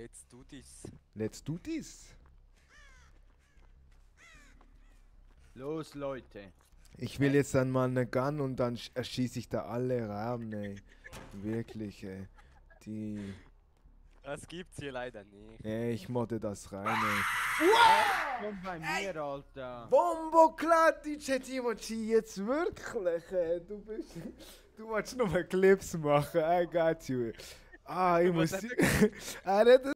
Let's do this. Let's do this. Los, Leute. Ich will jetzt dann mal eine Gun und dann erschieße ich da alle Raben, ey. Wirklich, ey. Die. Das gibt's hier leider nicht. Ey, ich modde das rein, ey. Komm bei mir, Alter. Bombo Klatice, Timochi, jetzt wirklich, ey. Du bist. Du wolltest nur mal Clips machen, I got you. Ah, ich muss. er hat